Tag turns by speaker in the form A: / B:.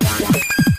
A: Yeah.